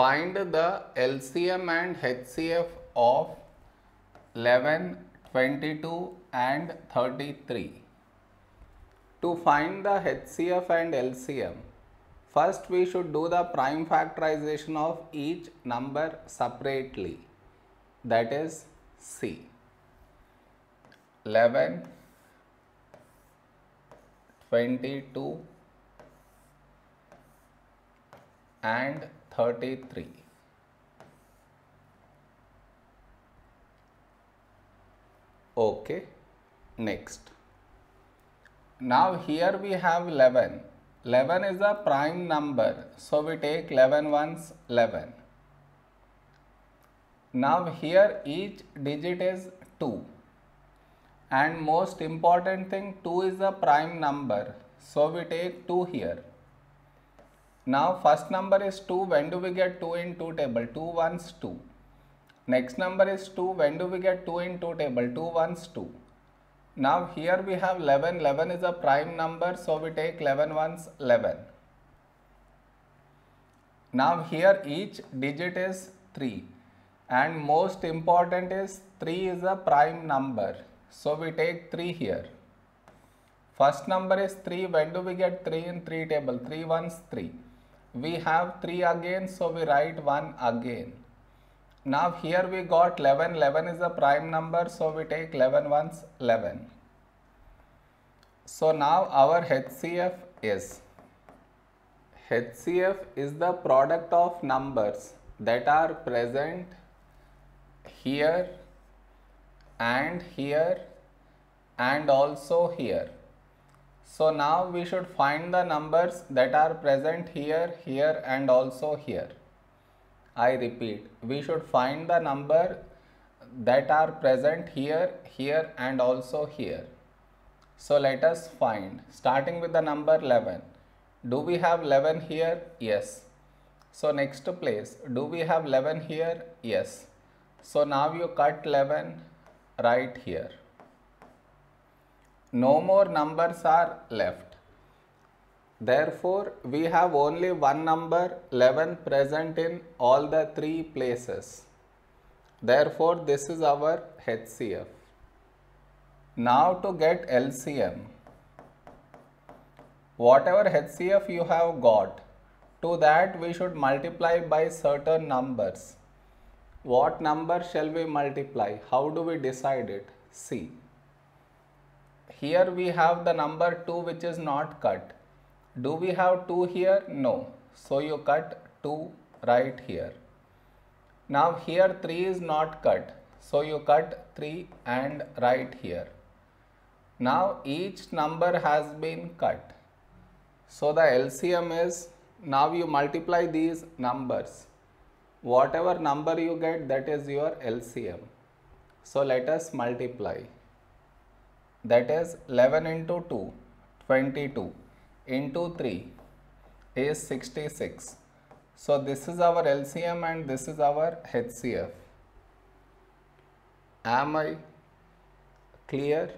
Find the LCM and HCF of 11, 22 and 33. To find the HCF and LCM, first we should do the prime factorization of each number separately that is see. 11, 22 and 33. Okay, next. Now here we have 11. 11 is a prime number, so we take 11 ones 11. Now here each digit is 2 and most important thing 2 is a prime number, so we take 2 here. Now first number is 2, when do we get 2 in 2 table? 2 ones 2. Next number is 2, when do we get 2 in 2 table? 2 ones 2. Now here we have 11, 11 is a prime number, so we take 11 ones 11. Now here each digit is 3 and most important is 3 is a prime number, so we take 3 here. First number is 3, when do we get 3 in 3 table? 3 ones 3. We have 3 again, so we write 1 again. Now here we got 11, 11 is a prime number, so we take 11 ones 11. So now our HCF is, HCF is the product of numbers that are present here and here and also here. So now we should find the numbers that are present here, here and also here. I repeat, we should find the number that are present here, here and also here. So let us find starting with the number 11. Do we have 11 here? Yes. So next place, do we have 11 here? Yes. So now you cut 11 right here. No more numbers are left. Therefore, we have only one number 11 present in all the three places. Therefore, this is our HCF. Now to get LCM, whatever HCF you have got, to that we should multiply by certain numbers. What number shall we multiply? How do we decide it? See. Here we have the number 2 which is not cut. Do we have 2 here? No. So you cut 2 right here. Now here 3 is not cut. So you cut 3 and right here. Now each number has been cut. So the LCM is, now you multiply these numbers. Whatever number you get that is your LCM. So let us multiply. That is 11 into 2, 22 into 3 is 66. So this is our LCM and this is our HCF. Am I clear?